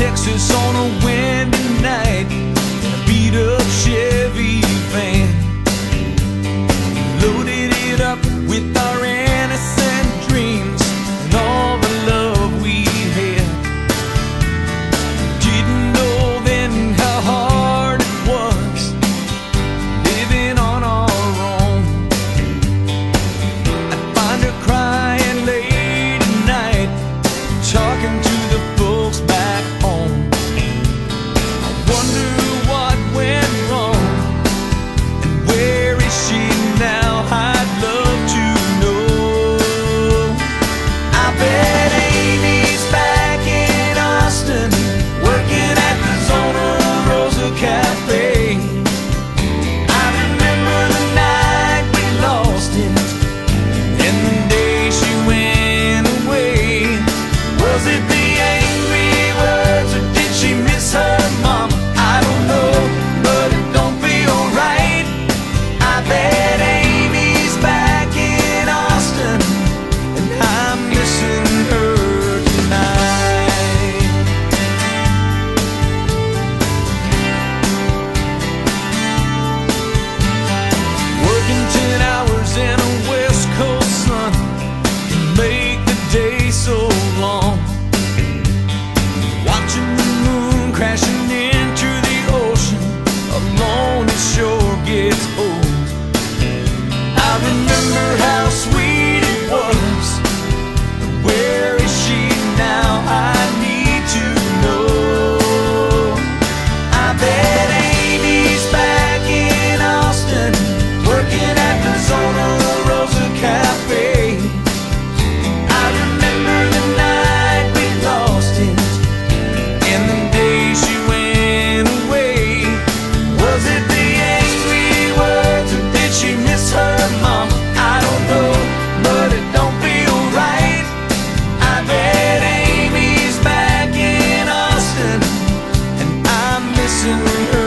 Texas on a windy night in a beat up Chevy van. chasing